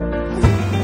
嗯。